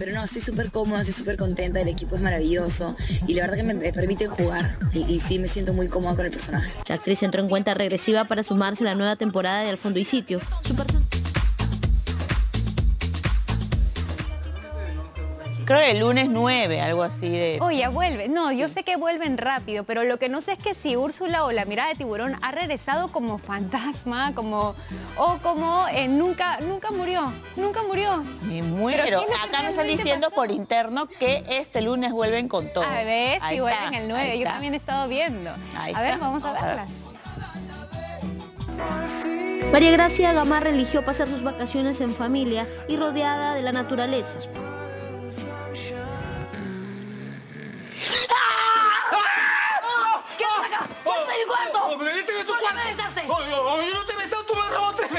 Pero no, estoy súper cómoda, estoy súper contenta, el equipo es maravilloso y la verdad que me, me permite jugar y, y, sí me siento muy cómoda con el personaje. La actriz entró en cuenta regresiva para sumarse a la nueva temporada de Al Fondo y Sitio. Su creo que el lunes 9, algo así de... Oye, vuelve. No, yo sé que vuelven rápido, pero lo que no sé es que si Úrsula o la mirada de tiburón ha regresado como fantasma, como... O como eh, nunca, nunca murió, nunca murió. Me muero. Pero acá me están diciendo por interno que este lunes vuelven con todo. A ver si vuelven el 9. Yo también he estado viendo. a ver, vamos a verlas. María Gracia Gamarra eligió pasar sus vacaciones en familia y rodeada de la naturaleza.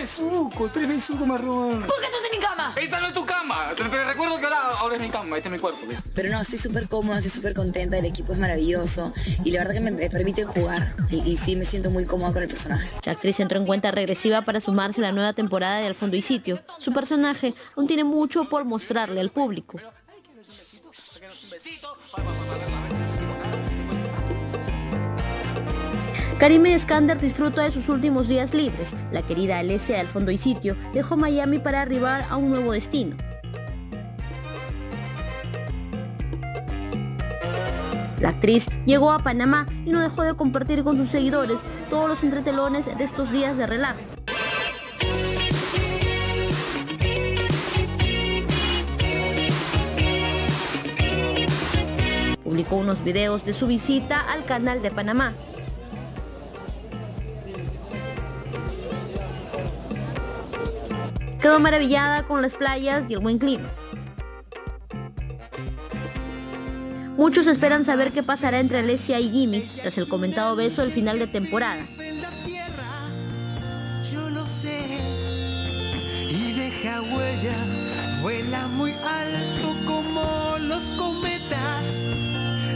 Robado tres besucos, robado. ¿Por qué estás en mi cama? Esta no es tu cama, te, recuerdo que ahora, ahora, es mi cama, este es mi cuerpo. Pero no, estoy súper cómoda, estoy súper contenta, el equipo es maravilloso y la verdad que me, me permite jugar y, y, sí me siento muy cómoda con el personaje. La actriz entró en cuenta regresiva para sumarse a la nueva temporada de Al Fondo y Sitio. Su personaje aún tiene mucho por mostrarle al público. Karime Eskander disfruta de sus últimos días libres. La querida Alesia del Fondo y Sitio dejó Miami para arribar a un nuevo destino. La actriz llegó a Panamá y no dejó de compartir con sus seguidores todos los entretelones de estos días de relajo. Publicó unos videos de su visita al canal de Panamá. Quedó maravillada con las playas y el buen clima. Muchos esperan saber qué pasará entre Alesia y Jimmy tras el comentado beso al final de temporada.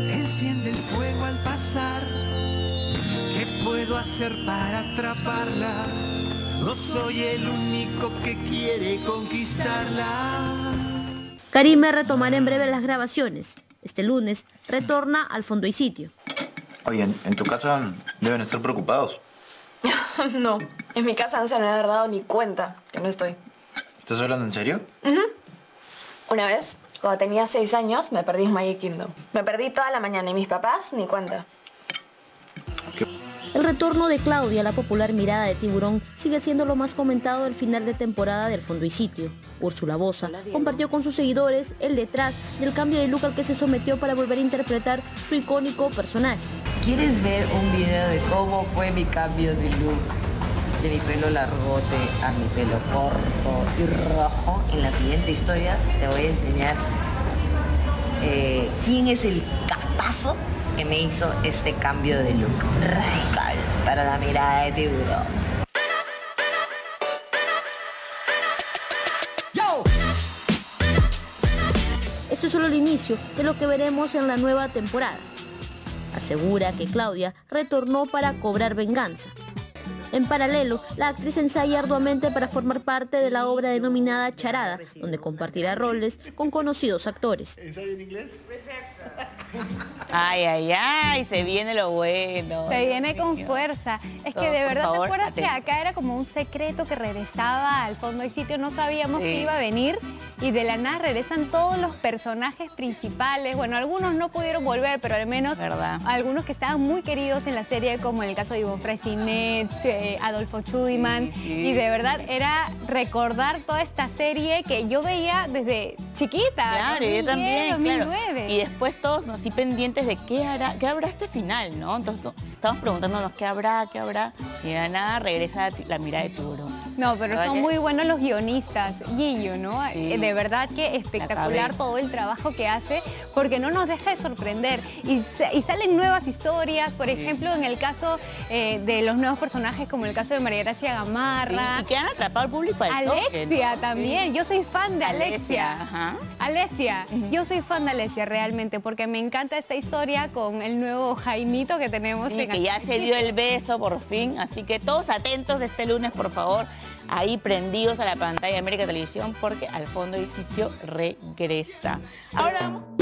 enciende el fuego al pasar. ¿Qué puedo hacer para atraparla? No soy el único que quiere conquistarla. Karime retomará en breve las grabaciones. Este lunes retorna al fondo y sitio. Oye, en, tu casa deben estar preocupados. no, en mi casa no se me ha dado ni cuenta que no estoy. ¿Estás hablando en serio? Una vez, cuando tenía seis años, me perdí en Magic Kingdom. Me perdí toda la mañana y mis papás ni cuenta. El retorno de Claudia a la popular mirada de tiburón sigue siendo lo más comentado del final de temporada del Fondo y Sitio. Úrsula Bosa compartió con sus seguidores el detrás del cambio de look al que se sometió para volver a interpretar su icónico personaje. ¿Quieres ver un video de cómo fue mi cambio de look? De mi pelo largote a mi pelo corto y rojo. En la siguiente historia te voy a enseñar eh, quién es el capazo que me hizo este cambio de look radical para la mirada de tiburón. Esto es solo el inicio de lo que veremos en la nueva temporada. Asegura que Claudia retornó para cobrar venganza. En paralelo, la actriz ensaya arduamente para formar parte de la obra denominada Charada, donde compartirá roles con conocidos actores. en inglés? Ay, ay, ay, se viene lo bueno. Se viene con fuerza. Es que de verdad, ¿te acuerdas que acá era como un secreto que regresaba al fondo del sitio? No sabíamos que iba a venir y de la nada regresan todos los personajes principales. Bueno, algunos no pudieron volver, pero al menos algunos que estaban muy queridos en la serie, como en el caso de Ivonne Fresinet, eh, Adolfo Chudiman. Y de verdad era recordar toda esta serie que yo veía desde chiquita. Claro, yo también, 2009. Y después todos nos pendientes de qué, hará, qué habrá este final, ¿no? Entonces estamos preguntándonos qué habrá, qué habrá, y de nada regresa la mirada de tiburón. No, pero son muy buenos los guionistas, Guillo, ¿no? Eh, de verdad que espectacular todo el trabajo que hace, porque no nos deja de sorprender. Y, salen nuevas historias, por ejemplo, en el caso eh, de los nuevos personajes, como el caso de María Gracia Gamarra. y que han atrapado al público al Alexia también, yo soy fan de Alexia. Alexia, yo soy fan de Alexia realmente, porque me encanta esta historia con el nuevo Jaimito que tenemos. Sí, que ya se dio el beso por fin, así que todos atentos de este lunes, por favor. Ahí prendidos a la pantalla de América Televisión porque al fondo del sitio regresa. Ahora vamos...